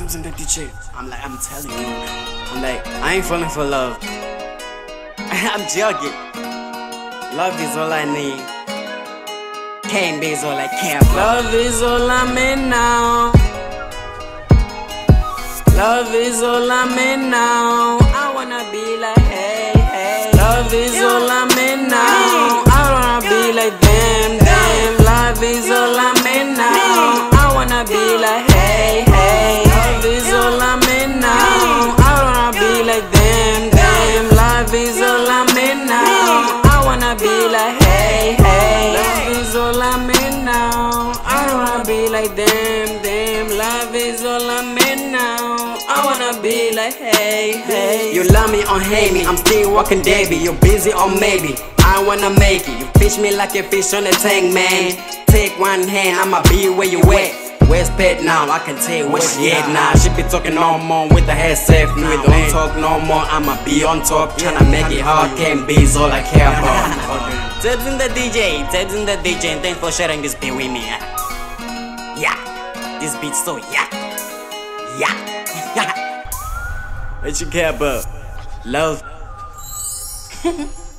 I'm like, I'm telling you. I'm like, I ain't falling for love. I'm joking. Love is all I need. Can't be is all I care. Love is all I'm in now. Love is all I'm in now. Be like, hey, hey. Love is all I'm in now. I wanna be like them, them. Love is all I'm in now. I wanna be like, hey, hey. You love me or hate me, I'm still walking Davy. You're busy or maybe, I wanna make it. You fish me like a fish on a tank, man. Take one hand, I'ma be where you at. Where's pet now? I can tell where she at now. She be talking no more with the headset. We don't talk no more, I'ma be on top. Tryna make it hard, can't be is all I care about. Tabs in the DJ, Tabs in the DJ, and thanks for sharing this beat with me. Yeah, this beat so yeah, yeah. what you care about? Love.